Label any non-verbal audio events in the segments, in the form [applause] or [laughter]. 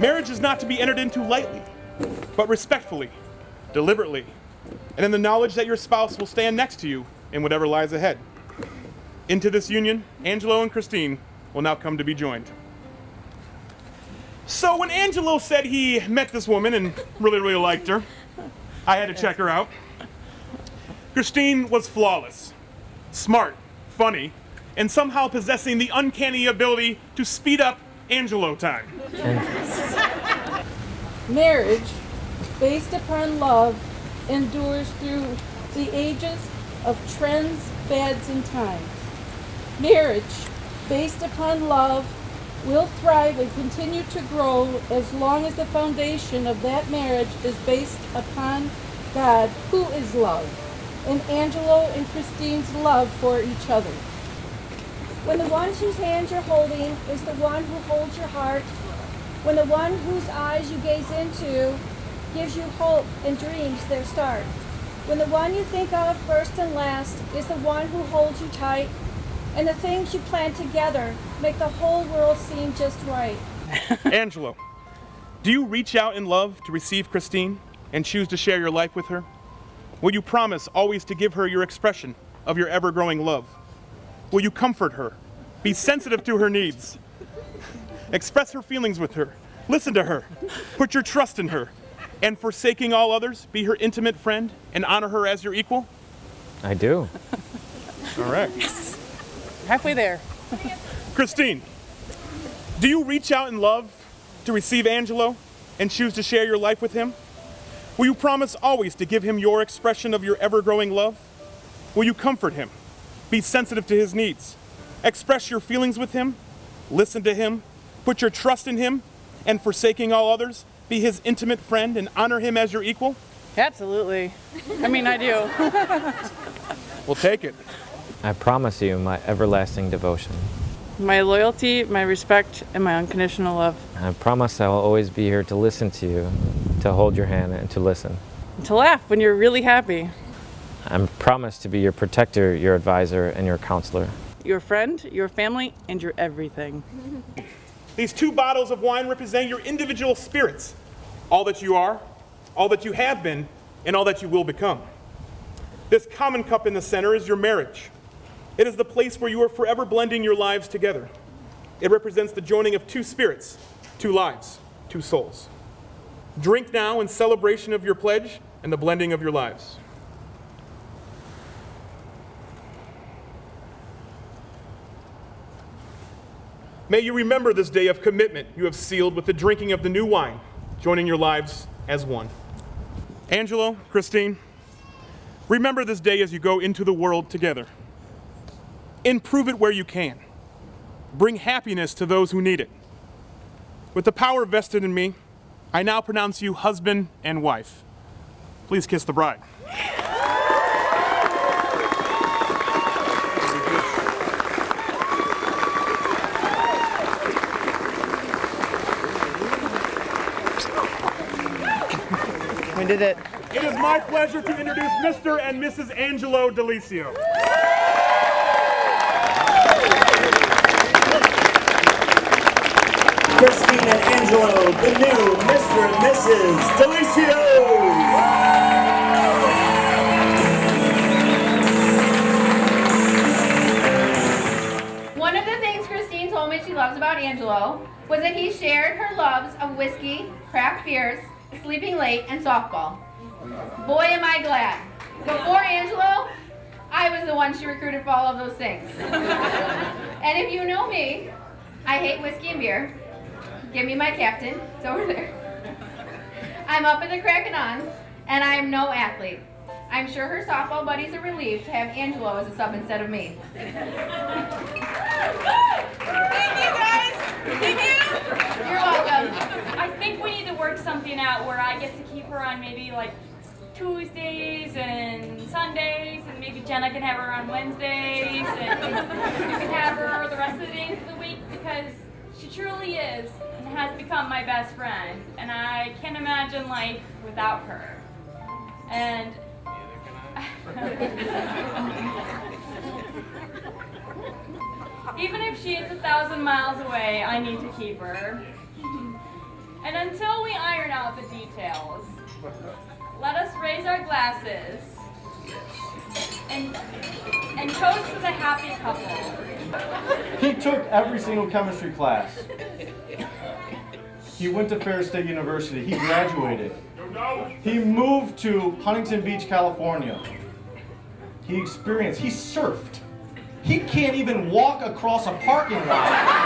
Marriage is not to be entered into lightly, but respectfully, deliberately, and in the knowledge that your spouse will stand next to you in whatever lies ahead. Into this union, Angelo and Christine will now come to be joined. So when Angelo said he met this woman and really, really liked her, I had to check her out. Christine was flawless, smart, funny, and somehow possessing the uncanny ability to speed up Angelo time. [laughs] Marriage, based upon love, endures through the ages of trends, fads, and times. Marriage, based upon love, will thrive and continue to grow as long as the foundation of that marriage is based upon God, who is love, and Angelo and Christine's love for each other. When the one whose hand you're holding is the one who holds your heart, when the one whose eyes you gaze into gives you hope and dreams their start, when the one you think of first and last is the one who holds you tight, and the things you plan together make the whole world seem just right. [laughs] Angelo, do you reach out in love to receive Christine and choose to share your life with her? Will you promise always to give her your expression of your ever growing love? Will you comfort her? Be sensitive to her needs. Express her feelings with her. Listen to her. Put your trust in her. And forsaking all others, be her intimate friend and honor her as your equal? I do. All right. Halfway there. Christine, do you reach out in love to receive Angelo and choose to share your life with him? Will you promise always to give him your expression of your ever growing love? Will you comfort him? Be sensitive to his needs. Express your feelings with him. Listen to him. Put your trust in him. And forsaking all others, be his intimate friend and honor him as your equal? Absolutely. I mean, I do. [laughs] We'll take it. I promise you my everlasting devotion. my loyalty, my respect, and my unconditional love. I promise I will always be here to listen to you, to hold your hand, and to listen. To laugh when you're really happy. I promise to be your protector, your advisor, and your counselor. Your friend, your family, and your everything. These two bottles of wine represent your individual spirits, all that you are, all that you have been, and all that you will become. This common cup in the center is your marriage. It is the place where you are forever blending your lives together. It represents the joining of two spirits, two lives, two souls. Drink now in celebration of your pledge and the blending of your lives. May you remember this day of commitment you have sealed with the drinking of the new wine, joining your lives as one. Angelo, Christine, remember this day as you go into the world together. Improve it where you can. Bring happiness to those who need it. With the power vested in me, I now pronounce you husband and wife. Please kiss the bride. Did it. It is my pleasure to introduce Mr. and Mrs. Angelo Delicio. Christine and Angelo, the new Mr. and Mrs. Delicio. One of the things Christine told me she loves about Angelo was that he shared her loves of whiskey, craft beers, sleeping late, and softball. Boy, am I glad. Before Angelo, I was the one she recruited for all of those things. and if you know me, I hate whiskey and beer. Give me my captain. It's over there. I'm up in the cracking on, and I am no athlete. I'm sure her softball buddies are relieved to have Angelo as a sub instead of me. Thank you guys. Thank you. You're welcome. I think we need to work something out where I get to keep her on maybe like Tuesdays and Sundays, and maybe Jenna can have her on Wednesdays, and you can have her the rest of the days of the week because she truly is and has become my best friend, and I can't imagine life without her. And [laughs] even if she is a thousand miles away, I need to keep her. And until we iron out the details, let us raise our glasses and, and toast to the happy couple. He took every single chemistry class. He went to Ferris State University. He graduated. He moved to Huntington Beach, California. He experienced, he surfed. He can't even walk across a parking lot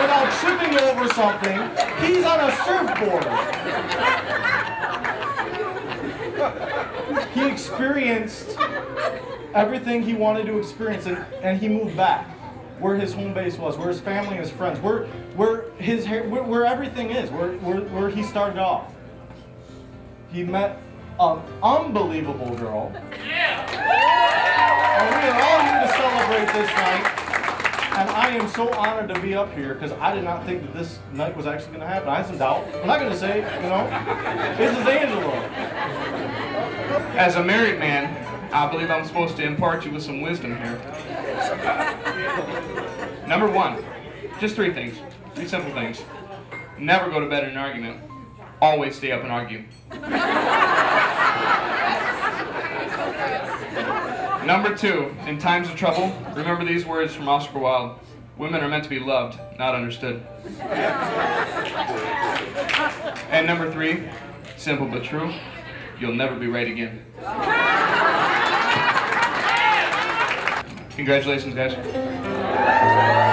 without tripping over something. He's on a surfboard. He experienced everything he wanted to experience and, and he moved back where his home base was, where his family and his friends, where where his where, where everything is, where, where where he started off. He met an unbelievable girl. Yeah. And we are all here to celebrate this night. And I am so honored to be up here because I did not think that this night was actually going to happen. I had some doubt. I'm not going to say, you know, this is Angelo. As a married man, I believe I'm supposed to impart you with some wisdom here. Number one, just three things, three simple things. Never go to bed in an argument. Always stay up and argue. Number two, in times of trouble, remember these words from Oscar Wilde. Women are meant to be loved, not understood. And number three, simple but true, you'll never be right again. Congratulations, guys.